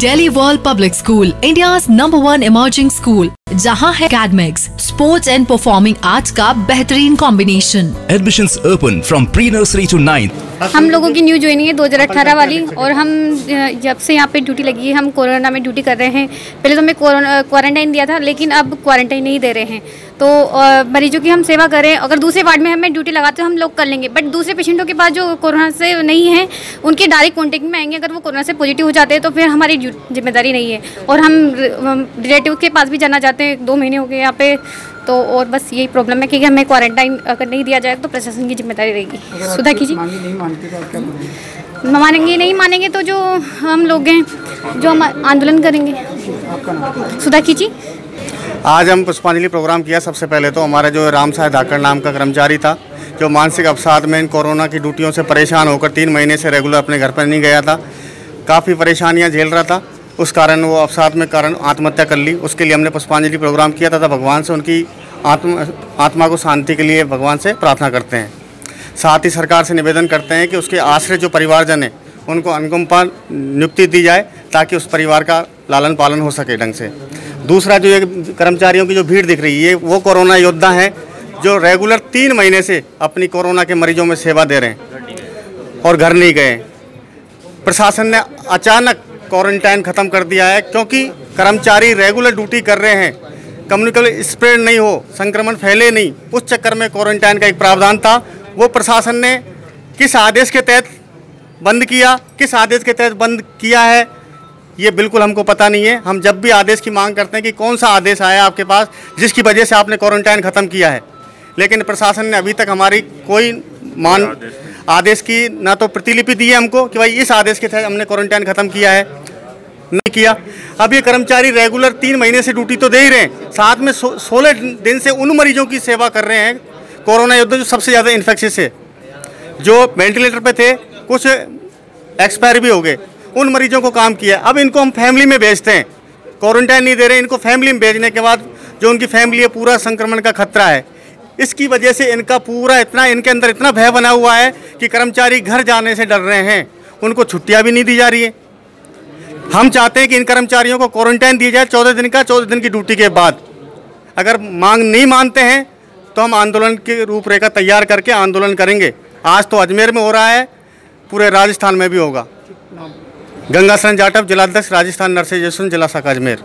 Delhi world public school India number one emerging school जहाँ है academics sports and performing arts का बेहतरीन combination admission open from pre nursery to ninth हम लोगों की new joining है दो हज़ार अठारह वाली और हम जब से यहाँ पे ड्यूटी लगी है हम कोरोना में ड्यूटी कर रहे हैं। पहले तो हमें क्वारंटाइन दिया था लेकिन अब क्वारंटाइन नहीं दे रहे हैं। तो मरीजों की हम सेवा करें। अगर दूसरे वार्ड में हमें ड्यूटी लगाते हैं हम लोग कर लेंगे। बट दूसरे पेशेंटों के पास जो कोरोना से नहीं है उनके डायरेक्ट कॉन्टेक्ट में आएँगे। अगर वो कोरोना से पॉजिटिव हो जाते हैं तो फिर हमारी ज़िम्मेदारी नहीं है। और हम रिलेटिव के पास भी जाना चाहते हैं। दो महीने हो गए यहाँ पे। तो और बस यही प्रॉब्लम है कि हमें क्वारंटाइन अगर नहीं दिया जाए तो प्रशासन की ज़िम्मेदारी रहेगी। सुधा कीजिए तो मानेंगे नहीं मानेंगे तो जो हम लोग हैं जो हम आंदोलन करेंगे। सुधा कीजिए आज हम पुष्पांजलि प्रोग्राम किया सबसे पहले तो हमारा जो राम साहे धाकड़ नाम का कर्मचारी था जो मानसिक अवसाद में इन कोरोना की ड्यूटियों से परेशान होकर तीन महीने से रेगुलर अपने घर पर नहीं गया था। काफ़ी परेशानियाँ झेल रहा था। उस कारण वो अवसाद में कारण आत्महत्या कर ली। उसके लिए हमने पुष्पांजलि प्रोग्राम किया था, था भगवान से उनकी आत्म आत्मा को शांति के लिए भगवान से प्रार्थना करते हैं। साथ ही सरकार से निवेदन करते हैं कि उसके आश्रय जो परिवारजन है उनको अनुकंपा नियुक्ति दी जाए ताकि उस परिवार का लालन पालन हो सके ढंग से। दूसरा जो ये कर्मचारियों की जो भीड़ दिख रही है, वो कोरोना योद्धा हैं, जो रेगुलर तीन महीने से अपनी कोरोना के मरीजों में सेवा दे रहे हैं और घर नहीं गए प्रशासन ने अचानक क्वारंटाइन ख़त्म कर दिया है, क्योंकि कर्मचारी रेगुलर ड्यूटी कर रहे हैं। कम्युनिकल स्प्रेड नहीं हो, संक्रमण फैले नहीं। उस चक्कर में क्वारंटाइन का एक प्रावधान था, वो प्रशासन ने किस आदेश के तहत बंद किया, किस आदेश के तहत बंद किया है ये बिल्कुल हमको पता नहीं है। हम जब भी आदेश की मांग करते हैं कि कौन सा आदेश आया आपके पास जिसकी वजह से आपने क्वारंटाइन ख़त्म किया है। लेकिन प्रशासन ने अभी तक हमारी कोई मान आदेश की ना तो प्रतिलिपि दी है हमको कि भाई इस आदेश के तहत हमने क्वारंटाइन ख़त्म किया है। नहीं किया। अब ये कर्मचारी रेगुलर तीन महीने से ड्यूटी तो दे ही रहे हैं। साथ में सोलह दिन से उन मरीजों की सेवा कर रहे हैं कोरोना योद्धा जो सबसे ज़्यादा इन्फेक्शियस है। जो वेंटिलेटर पे थे कुछ एक्सपायर भी हो गए। उन मरीजों को काम किया। अब इनको हम फैमिली में भेजते हैं। क्वारंटाइन नहीं दे रहे, इनको फैमिली में भेजने के बाद जो उनकी फैमिली है, पूरा संक्रमण का खतरा है। इसकी वजह से इनका पूरा इतना, इनके अंदर इतना भय बना हुआ है कि कर्मचारी घर जाने से डर रहे हैं। उनको छुट्टियाँ भी नहीं दी जा रही है। हम चाहते हैं कि इन कर्मचारियों को क्वारंटाइन दिया जाए चौदह दिन का, चौदह दिन की ड्यूटी के बाद। अगर मांग नहीं मानते हैं तो हम आंदोलन की रूपरेखा तैयार करके आंदोलन करेंगे। आज तो अजमेर में हो रहा है, पूरे राजस्थान में भी होगा। गंगा जाटव जिलाध्यक्ष राजस्थान नर्स एसोसिएशन जिला शाखा अजमेर।